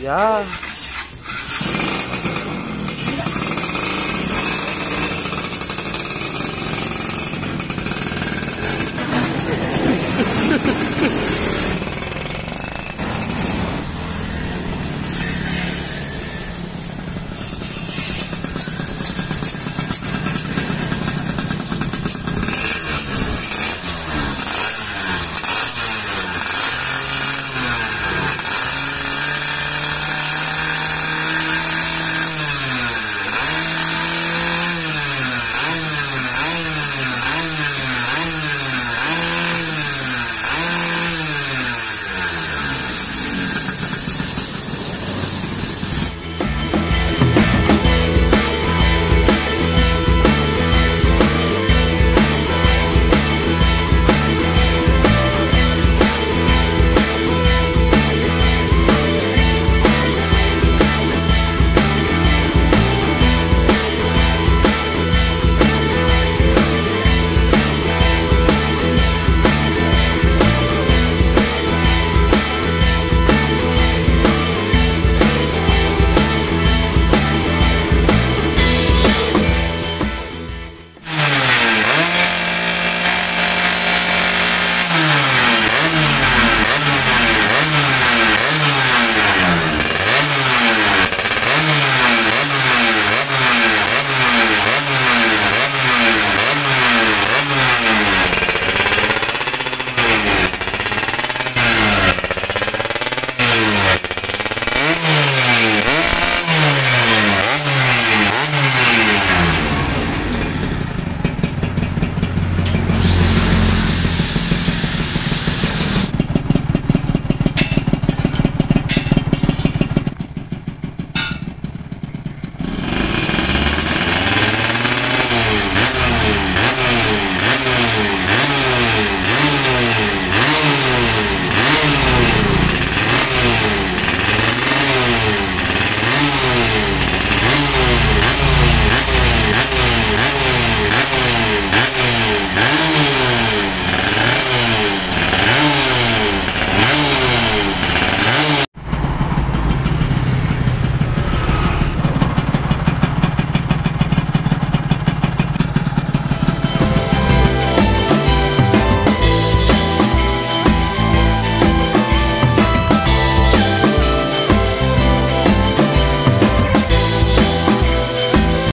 Yeah.